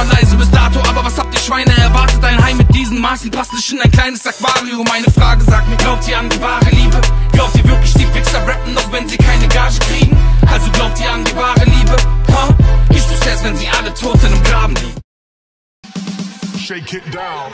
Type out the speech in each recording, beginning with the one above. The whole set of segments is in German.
war leise bis dato, aber was habt ihr Schweine erwartet? Ein Heim mit diesen Maßen passt nicht in ein kleines Aquarium. Meine Frage sagt mir, glaubt ihr an die wahre Liebe? Glaubt ihr wirklich, die Wichser rappen, auch wenn sie keine Gage kriegen? Also glaubt ihr an die wahre Liebe? Huh? Ich tu's erst, wenn sie alle tot in einem Graben liegen. Shake it down.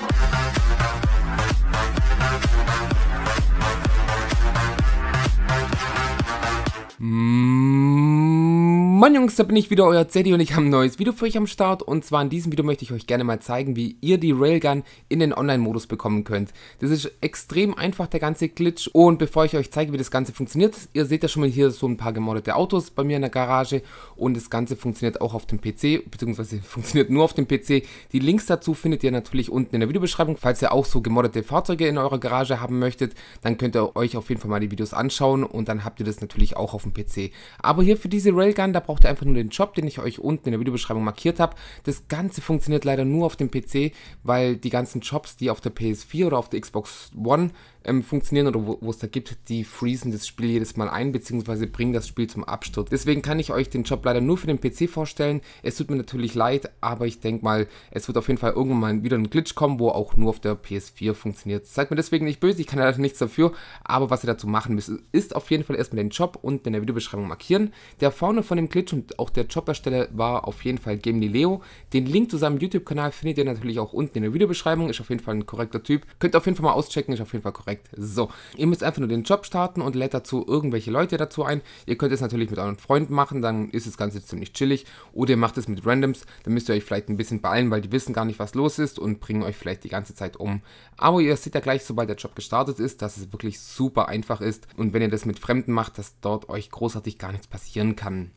Moin Jungs, da bin ich wieder, euer Zeddy und ich habe ein neues Video für euch am Start und zwar in diesem Video möchte ich euch gerne mal zeigen, wie ihr die Railgun in den Online-Modus bekommen könnt. Das ist extrem einfach, der ganze Glitch und bevor ich euch zeige, wie das Ganze funktioniert, ihr seht ja schon mal hier so ein paar gemoddete Autos bei mir in der Garage und das Ganze funktioniert auch auf dem PC, beziehungsweise funktioniert nur auf dem PC. Die Links dazu findet ihr natürlich unten in der Videobeschreibung. Falls ihr auch so gemoddete Fahrzeuge in eurer Garage haben möchtet, dann könnt ihr euch auf jeden Fall mal die Videos anschauen und dann habt ihr das natürlich auch auf dem PC. Aber hier für diese Railgun, da braucht ihr einfach nur den Job, den ich euch unten in der Videobeschreibung markiert habe. Das Ganze funktioniert leider nur auf dem PC, weil die ganzen Jobs, die auf der PS4 oder auf der Xbox One ähm, funktionieren oder wo es da gibt, die freezen das Spiel jedes Mal ein, beziehungsweise bringen das Spiel zum Absturz. Deswegen kann ich euch den Job leider nur für den PC vorstellen. Es tut mir natürlich leid, aber ich denke mal, es wird auf jeden Fall irgendwann mal wieder ein Glitch kommen, wo auch nur auf der PS4 funktioniert. Seid mir deswegen nicht böse, ich kann leider nichts dafür, aber was ihr dazu machen müsst, ist auf jeden Fall erstmal den Job unten in der Videobeschreibung markieren. Der Founder von dem Glitch und auch der Jobersteller war auf jeden Fall Gamely Leo. Den Link zu seinem YouTube-Kanal findet ihr natürlich auch unten in der Videobeschreibung, ist auf jeden Fall ein korrekter Typ. Könnt ihr auf jeden Fall mal auschecken, ist auf jeden Fall korrekt. So, ihr müsst einfach nur den Job starten und lädt dazu irgendwelche Leute dazu ein. Ihr könnt es natürlich mit euren Freunden machen, dann ist das Ganze ziemlich chillig. Oder ihr macht es mit Randoms, dann müsst ihr euch vielleicht ein bisschen beeilen, weil die wissen gar nicht, was los ist und bringen euch vielleicht die ganze Zeit um. Aber ihr seht ja gleich, sobald der Job gestartet ist, dass es wirklich super einfach ist. Und wenn ihr das mit Fremden macht, dass dort euch großartig gar nichts passieren kann.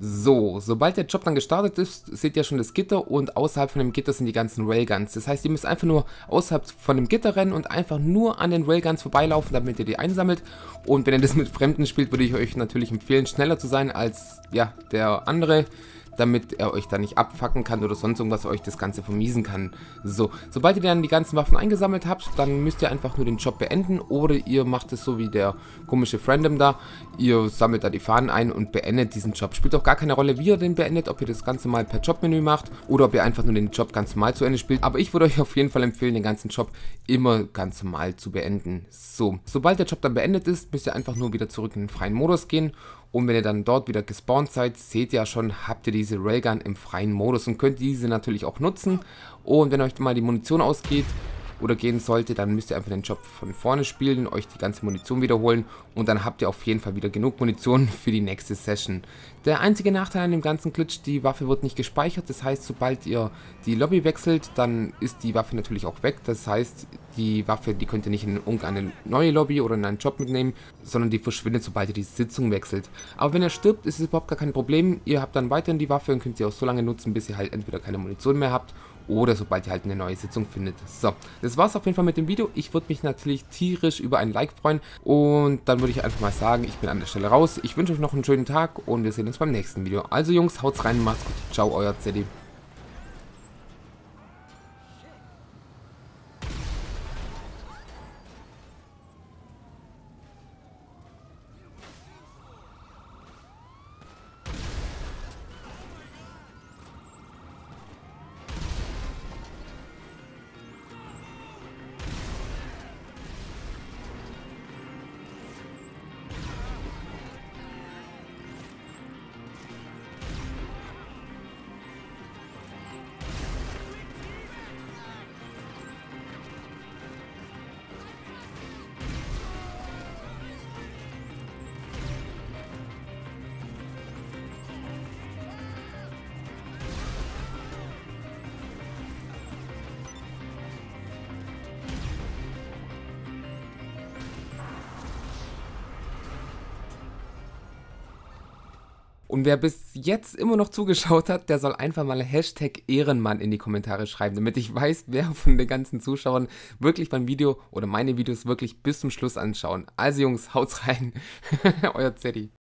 So, sobald der Job dann gestartet ist, seht ihr schon das Gitter und außerhalb von dem Gitter sind die ganzen Railguns. Das heißt, ihr müsst einfach nur außerhalb von dem Gitter rennen und einfach nur an den Railguns vorbeilaufen, damit ihr die einsammelt. Und wenn ihr das mit Fremden spielt, würde ich euch natürlich empfehlen, schneller zu sein als ja, der andere damit er euch da nicht abfacken kann oder sonst irgendwas euch das Ganze vermiesen kann. So, sobald ihr dann die ganzen Waffen eingesammelt habt, dann müsst ihr einfach nur den Job beenden oder ihr macht es so wie der komische Friendem da. Ihr sammelt da die Fahnen ein und beendet diesen Job. Spielt auch gar keine Rolle, wie ihr den beendet, ob ihr das Ganze mal per Jobmenü macht oder ob ihr einfach nur den Job ganz normal zu Ende spielt. Aber ich würde euch auf jeden Fall empfehlen, den ganzen Job immer ganz normal zu beenden. So, sobald der Job dann beendet ist, müsst ihr einfach nur wieder zurück in den freien Modus gehen und wenn ihr dann dort wieder gespawnt seid, seht ihr ja schon, habt ihr diese Railgun im freien Modus und könnt diese natürlich auch nutzen. Und wenn euch mal die Munition ausgeht, oder gehen sollte, dann müsst ihr einfach den Job von vorne spielen, euch die ganze Munition wiederholen und dann habt ihr auf jeden Fall wieder genug Munition für die nächste Session. Der einzige Nachteil an dem ganzen Glitch, die Waffe wird nicht gespeichert, das heißt, sobald ihr die Lobby wechselt, dann ist die Waffe natürlich auch weg, das heißt, die Waffe, die könnt ihr nicht in irgendeine neue Lobby oder in einen Job mitnehmen, sondern die verschwindet, sobald ihr die Sitzung wechselt. Aber wenn er stirbt, ist es überhaupt gar kein Problem, ihr habt dann weiterhin die Waffe und könnt sie auch so lange nutzen, bis ihr halt entweder keine Munition mehr habt oder sobald ihr halt eine neue Sitzung findet. So, das war's auf jeden Fall mit dem Video. Ich würde mich natürlich tierisch über ein Like freuen und dann würde ich einfach mal sagen, ich bin an der Stelle raus. Ich wünsche euch noch einen schönen Tag und wir sehen uns beim nächsten Video. Also Jungs, haut's rein, macht's gut. Ciao, euer Zeddy. Und wer bis jetzt immer noch zugeschaut hat, der soll einfach mal Hashtag Ehrenmann in die Kommentare schreiben, damit ich weiß, wer von den ganzen Zuschauern wirklich mein Video oder meine Videos wirklich bis zum Schluss anschauen. Also Jungs, haut's rein. Euer Zeddy.